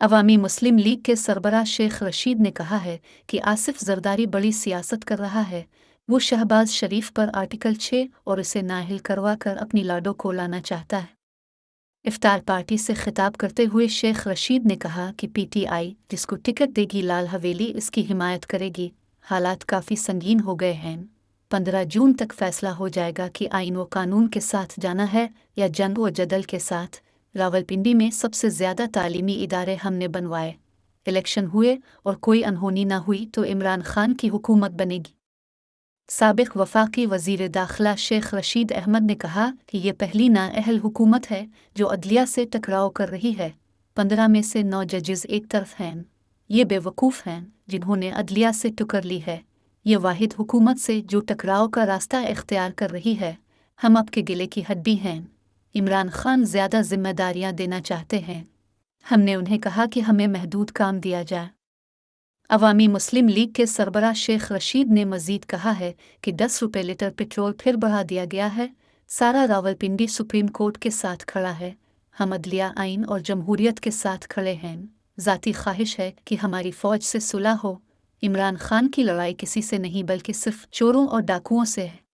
अवामी मुस्लिम league के सरबरा शेख रशीद ने कहा है कि आसिफ जरदारी बड़ी सियासत कर रहा है। वो शहबाज शरीफ पर आर्टिकल छः और उसे नाहिल करवा कर अपनी लाडो को लाना चाहता है। इफ्तार पार्टी से खिताब करते हुए शेख रशीद ने कहा कि पीटीआई, जिसको टिकट देगी लाल हवेली, इसकी हिमायत करेगी। हालात काफ़ी संगीन हो गए हैं। पंद्रह जून तक फैसला हो जाएगा कि आइन व कानून के साथ जाना है या जंग व जदल के साथ। रावलपिंडी में सबसे ज़्यादा तालीमी इदारे हमने बनवाए। इलेक्शन हुए और कोई अनहोनी ना हुई तो इमरान खान की हुकूमत बनेगी। सबक वफाकी वज़ीर दाखिला शेख रशीद अहमद ने कहा कि ये पहली नाअहल हुकूमत है जो अदलिया से टकराव कर रही है। पंद्रह में से नौ जजेस एक तरफ़ हैं। ये बेवकूफ़ हैं जिन्होंने अदलिया से टुकर ली है। ये वाहिद हुकूमत से जो टकराव का रास्ता इख्तियार कर रही है। हम आपके गिले की हड्डी हैं। इमरान खान ज़्यादा जिम्मेदारियाँ देना चाहते हैं। हमने उन्हें कहा कि हमें महदूद काम दिया जाए। अवामी मुस्लिम लीग के सरबरा शेख रशीद ने मजीद कहा है कि दस रुपये लीटर पेट्रोल फिर बढ़ा दिया गया है। सारा रावलपिंडी सुप्रीम कोर्ट के साथ खड़ा है। हम अदलिया आइन और जमहूरियत के साथ खड़े हैं। ज़ाती ख्वाहिश है कि हमारी फ़ौज से सुलह हो। इमरान खान की लड़ाई किसी से नहीं, बल्कि सिर्फ़ चोरों और डाकुओं से है।